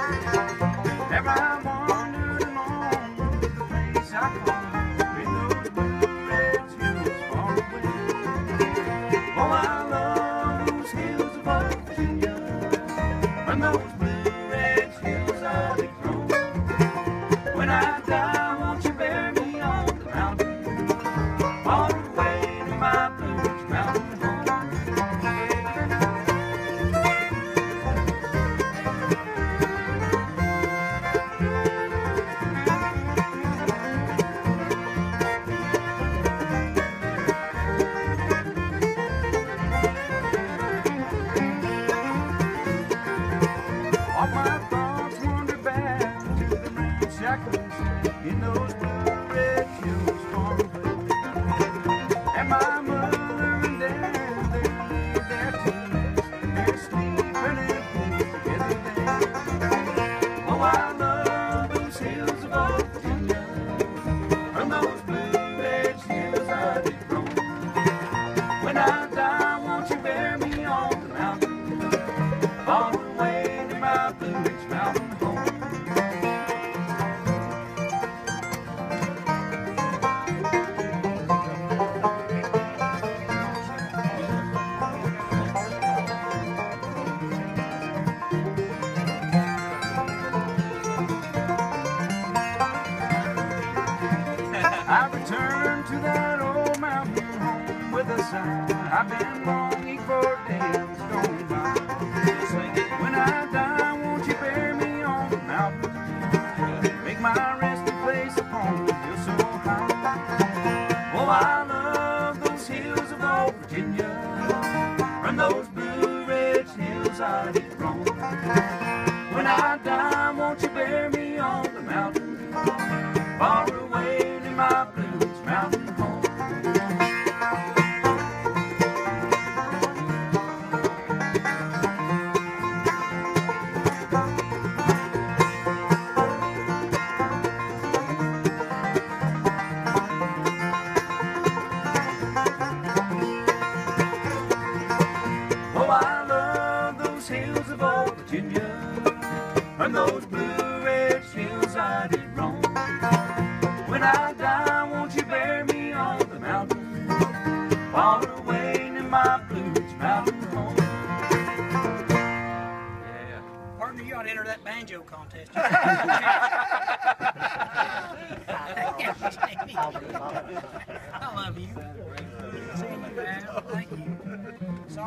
Bye. When I die, won't you bury me return to that old mountain home with a sigh. I've been longing for days gone by. When I die, won't you bury me on the mountain? Make my resting place upon hill so high. Oh, I love those hills of old Virginia. From those blue ridge hills I did roam. When I die, won't you bury me Virginia. From those blue ridge hills I did roam. When I die, won't you bury me on the mountain? Far away to my Blue Ridge Mountain home. Yeah. Partner, you ought to enter that banjo contest. I love you. Seeing you, man. Thank you.